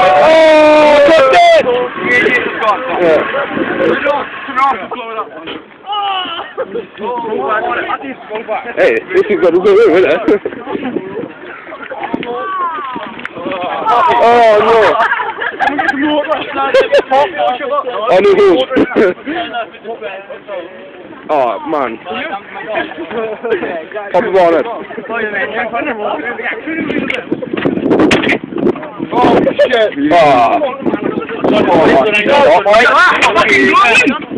Oh, got it! Yeah. Hey, this is going to go in, isn't it? oh, no. On the hills. oh, man. Pop it on it. Oh shit! Oh. Oh, my God.